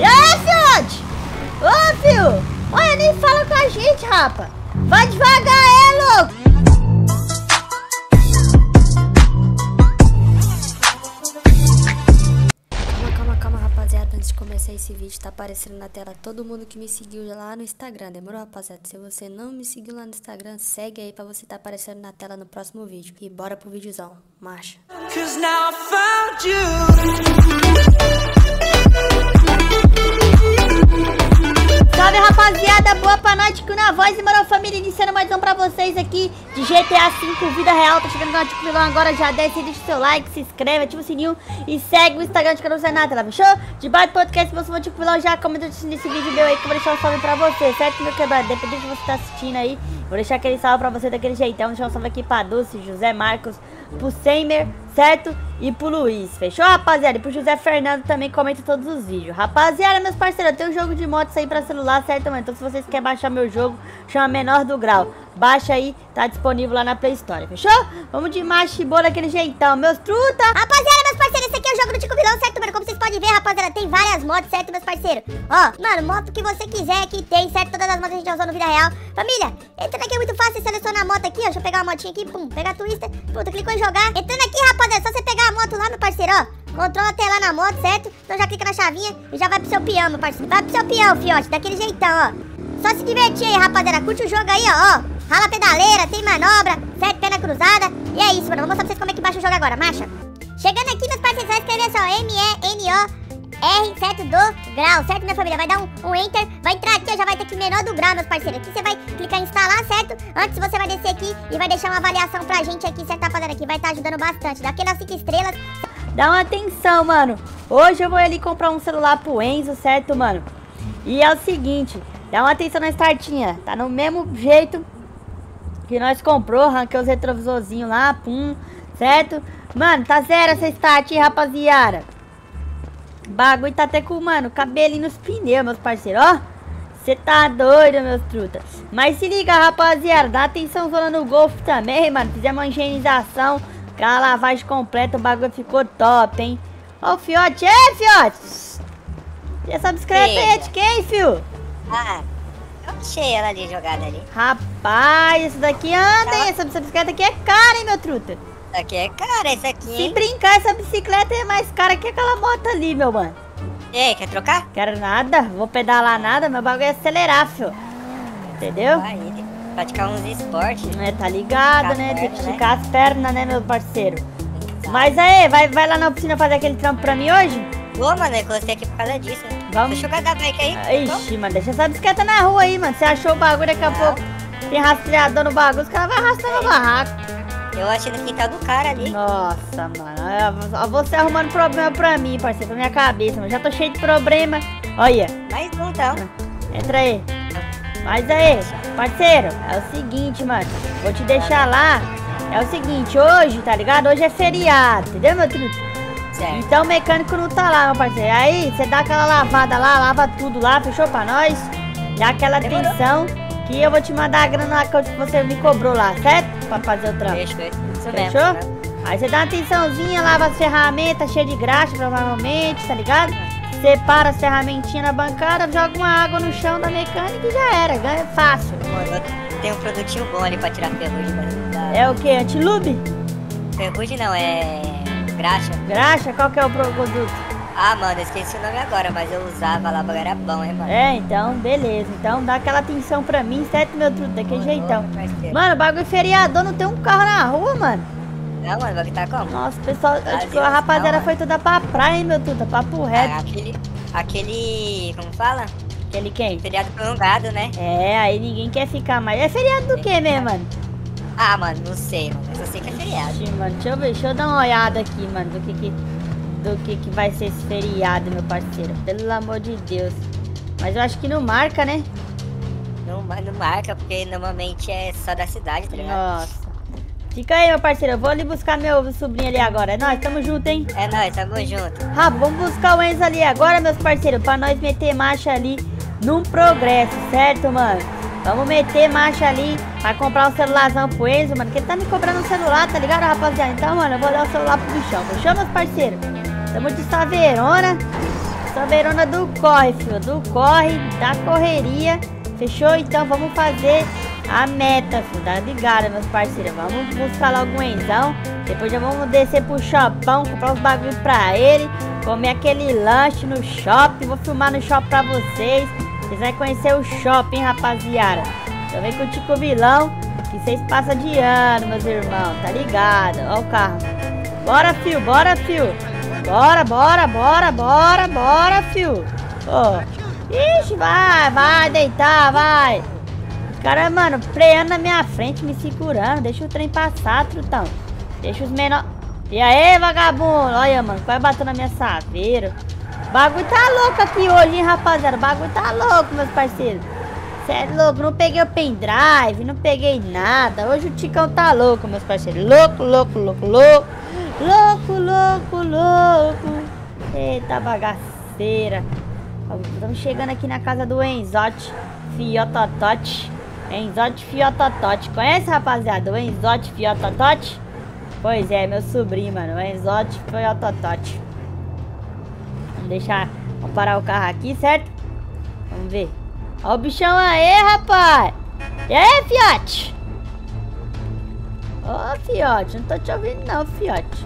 E aí, fiote? Ô, fio! Olha, nem fala com a gente, rapa. Vai devagar, é, louco! Calma, calma, calma, rapaziada. Antes de começar esse vídeo, tá aparecendo na tela todo mundo que me seguiu lá no Instagram. Demorou, rapaziada? Se você não me seguiu lá no Instagram, segue aí pra você tá aparecendo na tela no próximo vídeo. E bora pro videozão. Marcha. Cause now I found you. Rapaziada! Boa pra com na voz e moral família, iniciando mais um pra vocês aqui de GTA V Vida Real. Tá chegando no de vilão agora, já desce, deixa o seu like, se inscreve, ativa o sininho e segue o Instagram de canal Nata, tá fechou? Debaixo do podcast, você for de vilão, já comenta nesse vídeo meu aí que eu vou deixar um salve pra você, certo, meu quebrado? Dependendo de você tá assistindo aí, vou deixar aquele salve pra você daquele jeitão. Deixar um salve aqui pra Dulce, José Marcos, pro Seimer, certo? E pro Luiz, fechou, rapaziada? E pro José Fernando também comenta todos os vídeos. Rapaziada, meus parceiros, tem um jogo de motos aí pra celular, certo, mano? Então se vocês querem baixar meu jogo, chama Menor do Grau. Baixa aí, tá disponível lá na Play Store, fechou? Vamos de macho e boa daquele jeitão, meus truta. Rapaziada, meus parceiros, aqui é o jogo do Tico Vilão, certo, mano? Como vocês podem ver, rapaziada, tem várias motos, certo, meus parceiros? Ó, mano, moto que você quiser aqui tem, certo? Todas as motos a gente já usou no vida real. Família, entrando aqui é muito fácil, seleciona a moto aqui, ó. Deixa eu pegar uma motinha aqui, pum, pegar a twister, pronto, clicou em jogar. Entrando aqui, rapaziada, é só você pegar a moto lá, meu parceiro, ó. Controla até lá na moto, certo? Então já clica na chavinha e já vai pro seu peão, meu parceiro. Vai pro seu peão, fiote, daquele jeitão, ó. Só se divertir aí, rapaziada. Curte o jogo aí, ó. ó. Rala pedaleira, tem manobra, sete perna cruzada. E é isso, mano. Vou mostrar pra vocês como é que baixa o jogo agora. Marcha. Chegando aqui, meus parceiros, vai escrever só M-E-N-O. R, certo? Do grau, certo, minha família? Vai dar um, um enter, vai entrar aqui, já vai ter aqui menor do grau, meus parceiros. Aqui você vai clicar em instalar, certo? Antes você vai descer aqui e vai deixar uma avaliação pra gente aqui, certo, rapaziada? Que vai estar ajudando bastante. Dá aquelas 5 estrelas. Dá uma atenção, mano. Hoje eu vou ali comprar um celular pro Enzo, certo, mano? E é o seguinte, dá uma atenção na startinha. Tá no mesmo jeito que nós comprou, arranquei os retrovisorzinhos lá, pum, certo? Mano, tá zero essa hein, rapaziada. O bagulho tá até com, mano, cabelinho nos pneus, meus parceiros, ó. Você tá doido, meus trutas. Mas se liga, rapaziada, dá atenção zona no Golf também, mano. Fizemos uma higienização, aquela lavagem completa, o bagulho ficou top, hein. Ó o fiote, é, fiote. E essa bicicleta aí é de quem, fio? Ah, eu achei ela ali jogada ali. Rapaz, isso daqui anda, hein? Essa bicicleta aqui é cara, hein, meu truta? Isso aqui é cara, isso aqui. Se hein? brincar, essa bicicleta é mais cara que aquela moto ali, meu mano. E aí, quer trocar? Quero nada, vou pedalar nada, meu bagulho é acelerar, fio. Entendeu? Aí, praticar uns esportes. É, tá ligado, Esticar né? as Tem que pernas, esticar as pernas, né, meu parceiro? Mas aí, vai, vai lá na oficina fazer aquele trampo pra mim hoje? Pô, mano, eu encostei aqui por causa disso. Vamos. Deixa eu cagar a bike aí. Ixi, mano, deixa essa bicicleta na rua aí, mano. Você achou o bagulho daqui a pouco? Tem rastreador no bagulho, os caras vão arrastar no barraco. Eu achei no quintal do cara ali. Nossa, mano. Você arrumando problema pra mim, parceiro, pra minha cabeça, mano. Já tô cheio de problema. Olha, Mais um, então. entra aí. Mas aí, parceiro, é o seguinte, mano. Vou te deixar lá. É o seguinte, hoje, tá ligado? Hoje é feriado, entendeu, meu truto? Certo. Então o mecânico não tá lá, meu parceiro. Aí você dá aquela lavada lá, lava tudo lá, fechou pra nós? Dá aquela Demorou. atenção que eu vou te mandar a grana lá que você me cobrou lá, certo? Pra fazer o trampo. Fechou. Fechou? né? Aí você dá uma atençãozinha, lava as ferramentas, cheia de graxa, provavelmente, tá ligado? Separa as ferramentinhas na bancada, joga uma água no chão da mecânica e já era, ganha fácil. Mano, tem um produtinho bom ali pra tirar ferrugem. Da... É o que? Antilube? Ferrugem não, é... Graxa. Graxa? Qual que é o produto? Ah, mano, eu esqueci o nome agora, mas eu usava lá, era bom, hein, mano. É, então, beleza. Então dá aquela atenção pra mim, certo, meu truto? Daquele jeitão. Mano, bagulho feriador, não tem um carro na rua, mano. Não, mano, bagulho tá como? Nossa, o pessoal, acho que Brasil, a rapaziada não, foi toda pra praia, hein, meu truta? Papo reto. Ah, aquele... Aquele... Como fala? Aquele quem? Feriado prolongado, né? É, aí ninguém quer ficar mais. É feriado do que mesmo, mano? Ah, mano, não sei, mano. Eu só sei que é feriado. Ixi, mano, deixa eu ver, deixa eu dar uma olhada aqui, mano, do que que, do que que vai ser esse feriado, meu parceiro. Pelo amor de Deus. Mas eu acho que não marca, né? Não, não marca, porque normalmente é só da cidade, tá ligado? Nossa. Fica aí, meu parceiro. Eu vou ali buscar meu sobrinho ali agora. É nóis, tamo junto, hein? É nóis, tamo junto. Rafa, vamos buscar o Enzo ali agora, meus parceiros, pra nós meter marcha ali num progresso, certo, mano? Vamos meter marcha ali pra comprar um celularzão pro Enzo, mano, que ele tá me cobrando um celular, tá ligado, rapaziada? Então, mano, eu vou dar o celular pro bichão, fechou, meus parceiros? Tamo de saveirona. sou beirona do corre, filho. Do corre, da correria. Fechou? Então vamos fazer a meta, filho. Tá ligado, meus parceiros? Vamos buscar logo um enzão. Depois já vamos descer pro shopão, comprar os bagulhos pra ele. Comer aquele lanche no shopping. Vou filmar no shopping pra vocês. Vocês vão conhecer o shopping, rapaziada. Então vem com o Vilão. Que vocês passam de ano, meus irmãos. Tá ligado? Ó o carro. Bora, fio. Bora, fio. Bora, bora, bora, bora, bora, fio. Ó. Ixi, vai, vai deitar, vai. Os caras, mano, freando na minha frente, me segurando. Deixa o trem passar, trutão. Deixa os menores... E aí, vagabundo? Olha, mano, vai bater na minha saveira. O bagulho tá louco aqui hoje, hein, rapaziada? O bagulho tá louco, meus parceiros. Cê é louco, não peguei o pendrive, não peguei nada. Hoje o Ticão tá louco, meus parceiros. Louco, louco, louco, louco. Louco, louco, louco. Eita bagaceira. Estamos chegando aqui na casa do Enzote Fiototote. Enzote Fiototote. Conhece, rapaziada? O Enzote Fiototote? Pois é, meu sobrinho, mano. O Enzote Fiototote. Vamos deixar... Vamos parar o carro aqui, certo? Vamos ver. Ó o bichão aí, rapaz. E aí, fiote? Ô, fiote, não tô te ouvindo não, fiote.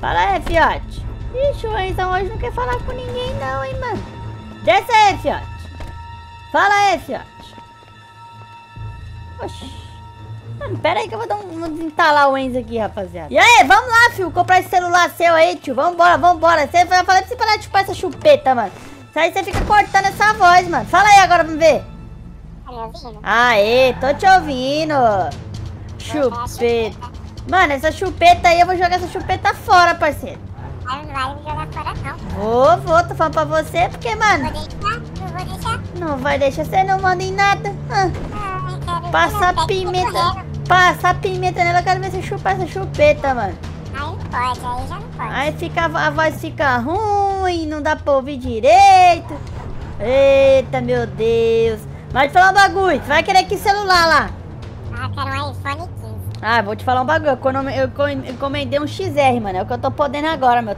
Fala aí, fiote. Ixi, o Enzão hoje não quer falar com ninguém não, hein, mano. Desce aí, fiote. Fala aí, fiote. Oxi. Mano, pera aí que eu vou dar um, vou desinstalar o Enzo aqui, rapaziada. E aí, vamos lá, filho. Comprar esse celular seu aí, tio. Vambora, vambora. Você, eu falei pra você parar de chupar essa chupeta, mano. Isso aí você fica cortando essa voz, mano. Fala aí agora, vamos ver. Tá me ouvindo? Aê, tô te ouvindo. Chupeta. Mano, essa chupeta aí, eu vou jogar essa chupeta fora, parceiro. Não vai me jogar fora, não. Vou, vou, tô falando pra você, porque, mano, Vou deixar, não vou deixar. não vai deixar, você não manda em nada. Ah, passa não, pega pimenta, passa pimenta nela, eu quero ver você chupar essa chupeta, mano. Aí não pode, aí já não pode. Aí fica, a voz fica ruim, não dá pra ouvir direito. Eita, meu Deus. Mas te falar um bagulho, vai querer que celular lá? Ah, quero um iPhone 15. Ah, vou te falar um bagulho, eu encomendei um XR, mano, é o que eu tô podendo agora, meu.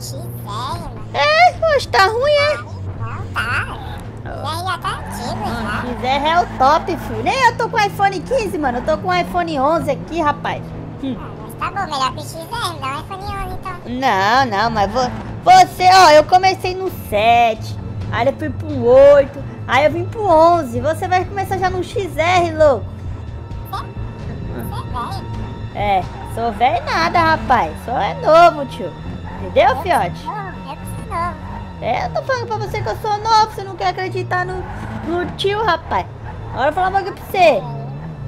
XR, mano. É, hoje tá ruim, é? Não tá. Aí já tá antigo já. XR é o top, filho. Nem eu tô com iPhone 15, mano, eu tô com iPhone 11 aqui, rapaz. Hum. Ah, mas tá bom, melhor que o XR, dá um iPhone 11 então. Não, não, mas vo- você, ó, eu comecei no 7, aí eu fui pro 8, aí eu vim pro 11. Você vai começar já no XR, louco. É sou velho nada, rapaz. Só é novo, tio. Entendeu, fiote? Novo, eu que sou novo. É, eu tô falando pra você que eu sou novo, você não quer acreditar no, no tio, rapaz. Agora eu vou falar pra você.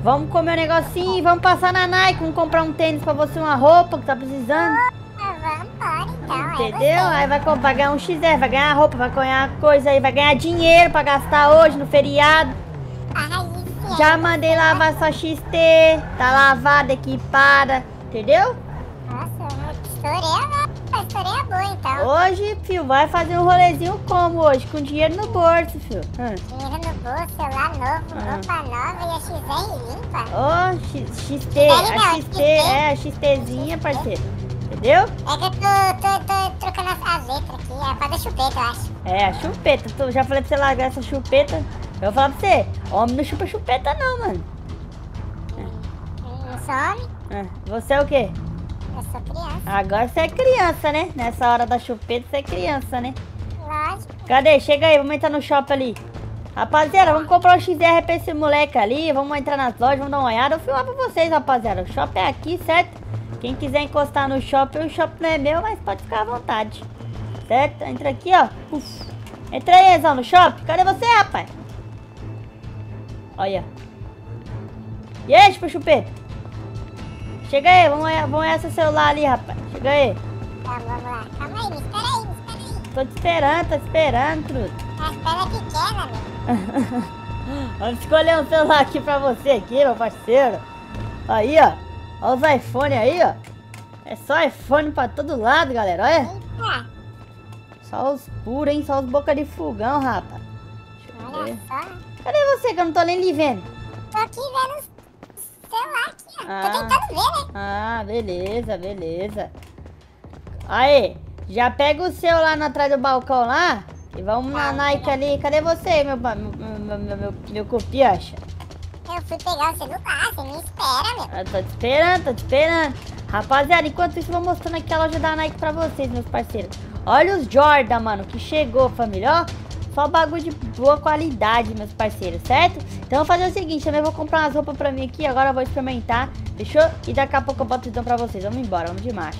Vamos comer um negocinho vamos passar na Nike, vamos comprar um tênis pra você, uma roupa que tá precisando. Ah, vamos então. Entendeu? Aí vai ganhar um XR, vai ganhar roupa, vai ganhar coisa aí, vai ganhar dinheiro pra gastar hoje no feriado. Já é. mandei lavar sua XT, tá lavada, equipada, entendeu? Nossa, eu estourei a, estourei a boa então. Hoje, fio, vai fazer um rolezinho como hoje? Com dinheiro no bolso, fio. Hum. Dinheiro no bolso, celular novo, Ah. roupa nova e a XR limpa. Ó, X- XT, a não, XT, XT. é a XTzinha, parceiro. Entendeu? É que eu tô, tô, tô trocando as, as letras aqui, é pra dar chupeta, eu acho. É, a chupeta. Tu já falei pra você largar essa chupeta. Eu vou falar pra você, homem não chupa chupeta não, mano. Eu não sou homem, Ah, Você é o quê? eu sou criança. Agora você é criança, né? Nessa hora da chupeta você é criança, né? Lógico. Cadê? Chega aí, vamos entrar no shopping ali. Rapaziada, vamos comprar o XR pra esse moleque ali. Vamos entrar nas lojas, vamos dar uma olhada. Eu filmar pra vocês, rapaziada. O shopping é aqui, certo? Quem quiser encostar no shopping, o shopping não é meu, mas pode ficar à vontade. Certo? Entra aqui, ó. Uf. Entra aí, Ezão, no shopping. Cadê você, rapaz? Olha. E aí, chupa chupeta? Chega aí, vamos olhar, vamos olhar seu celular ali, rapaz. Chega aí. Tá, vamos lá. Calma aí, me espera aí, me espera aí. Tô te esperando, tô te esperando, truto. A espera é pequena, meu. Vamos escolher um celular aqui pra você aqui, meu parceiro. Aí, ó. Olha os iPhone aí, ó. É só iPhone pra todo lado, galera. Olha. Eita, Só os puros, hein? Só os boca de fogão, rapaz. Olha ver. só. Cadê você que eu não tô nem lhe vendo? Tô aqui vendo o celular aqui, ó. Ah. Tô tentando ver, né? Ah, beleza, beleza. Aí. Já pega o seu lá no, atrás do balcão lá. E vamos na Nike ali. Cadê você, meu, meu, meu, meu, meu, meu copiacha? Eu fui pegar o celular, você me espera, meu. Eu tô te esperando, tô te esperando. Rapaziada, enquanto isso, eu vou mostrando aqui a loja da Nike pra vocês, meus parceiros. Olha os Jordan, mano, que chegou, família, ó. Só bagulho de boa qualidade, meus parceiros, certo? Então eu vou fazer o seguinte, também vou comprar umas roupas pra mim aqui, agora eu vou experimentar, fechou? E daqui a pouco eu boto então pra vocês. Vamos embora, vamos de marcha.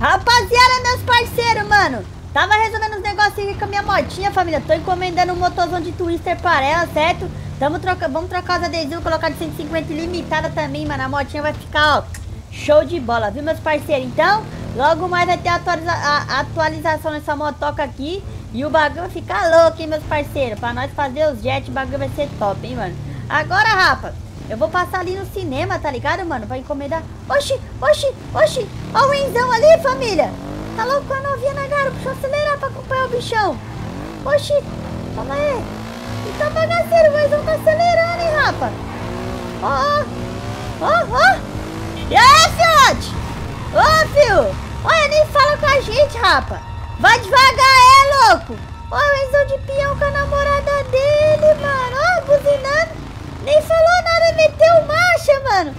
Rapaziada, meus parceiros, mano. Tava resolvendo uns negocinhos aqui com a minha motinha, família. Tô encomendando um motorzão de twister para ela, certo? Tamo troca... Vamos trocar os adesivos, colocar de 150 limitada também, mano. A motinha vai ficar, ó, show de bola, viu, meus parceiros? Então, logo mais vai ter atualiza... a atualização nessa motoca aqui. E o bagulho vai ficar louco, hein, meus parceiros? Pra nós fazer os jet, o bagulho vai ser top, hein, mano? Agora, rapa, eu vou passar ali no cinema, tá ligado, mano? Pra encomendar. Oxi, oxi, oxi. Ó o Enzão ali, família. Tá louco com a novinha na garupa. Deixa eu acelerar pra acompanhar o bichão. Oxi, calma aí. E tá bagaceiro, o Enzão tá acelerando, hein, rapa. Ó, ó, ó, ó. E aí, fiote? Ô, fio. Olha, nem fala com a gente, rapa. Vai devagar, é, louco. Ó, o Enzão de peão com a namorada dele, mano. Ó, buzinando. Nem falou nada, meteu marcha, mano.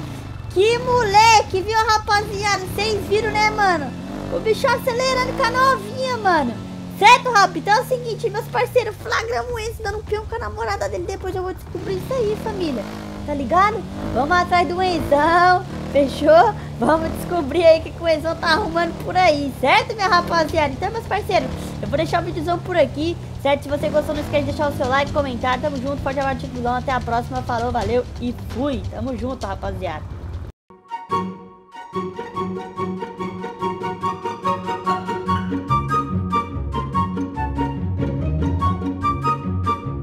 Que moleque, viu, rapaziada? Vocês viram, né, mano? O bicho acelerando com a novinha, mano. Certo, Rap? Então é o seguinte, meus parceiros, flagramos esse dando um peão com a namorada dele. Depois eu vou descobrir isso aí, família. Tá ligado? Vamos atrás do Enzão, fechou? Vamos descobrir aí que que o Enzão tá arrumando por aí, certo, minha rapaziada? Então, meus parceiros, eu vou deixar o videozão por aqui, certo? Se você gostou, não esquece de deixar o seu like, comentar. Tamo junto, abaixo de vilão. Até a próxima, falou, valeu e fui. Tamo junto, rapaziada.